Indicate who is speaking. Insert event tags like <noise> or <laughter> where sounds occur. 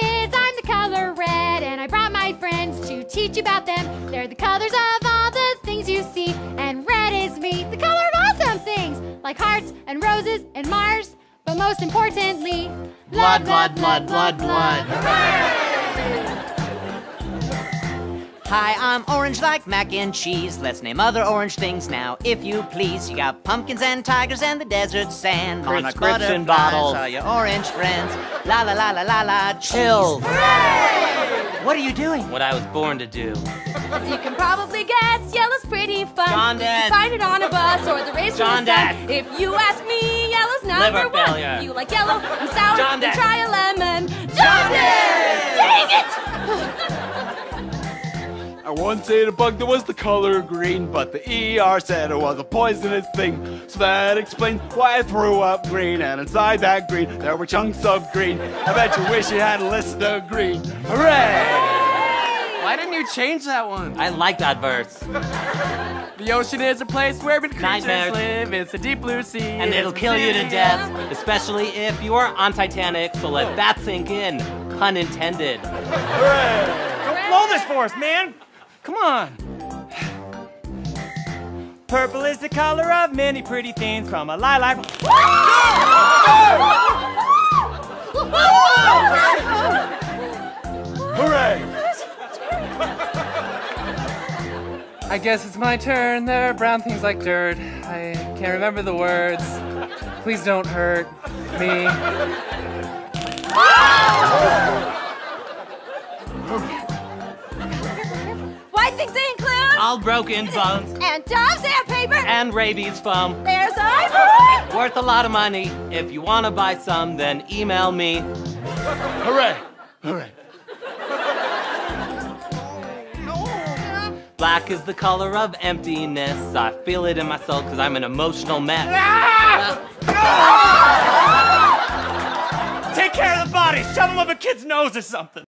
Speaker 1: kids, I'm the color red, and I brought my friends to teach you about them. They're the colors of all the things you see, and red is me, the color of awesome things, like hearts and roses and Mars, but most importantly,
Speaker 2: blood, blood, blood, blood, blood. blood. blood. Hi, I'm orange like mac and cheese. Let's name other orange things now, if you please. You got pumpkins and tigers and the desert sand.
Speaker 3: On a
Speaker 2: Birds,
Speaker 3: Cripson
Speaker 2: butterflies
Speaker 3: bottle.
Speaker 2: Are your orange friends? La la la la la la. Chill. What are you doing?
Speaker 3: What I was born to do.
Speaker 4: As you can probably guess, yellow's pretty fun.
Speaker 3: Jaundice.
Speaker 4: You can find it on a bus or the race from the
Speaker 3: Jaundice.
Speaker 4: sun. If you ask me, yellow's number
Speaker 3: Liver
Speaker 4: one.
Speaker 3: failure.
Speaker 4: You like yellow and sour,
Speaker 3: Jaundice.
Speaker 4: then try a lemon. Jaundice!
Speaker 5: Once ate a bug that was the color green, but the ER said it was a poisonous thing. So that explains why I threw up green, and inside that green there were chunks of green. I bet you wish you had listened to green. Hooray!
Speaker 6: Why didn't you change that one?
Speaker 3: I like that verse. <laughs>
Speaker 6: The ocean is a place where creatures
Speaker 3: Nightmares.
Speaker 6: live. It's a deep blue sea.
Speaker 3: And it'll
Speaker 6: a
Speaker 3: kill you to death, especially if you are on Titanic, so let that sink in. Pun intended. Hooray!
Speaker 7: Don't Blow this for us, man. Come on. Purple is the color of many pretty things from a lilac.
Speaker 5: Hooray!
Speaker 6: I guess it's my turn. There are brown things like dirt. I can't remember the words. Please don't hurt me.
Speaker 4: White things include
Speaker 3: All broken bones
Speaker 4: and Dove sandpaper.
Speaker 3: and rabies foam.
Speaker 4: There's ivory.
Speaker 3: Worth a lot of money. If you want to buy some, then email me.
Speaker 5: Hooray! Hooray!
Speaker 3: Black is the color of emptiness. I feel it in my soul because I'm an emotional mess.
Speaker 7: Take care of the body. Shove them up a kid's nose or something.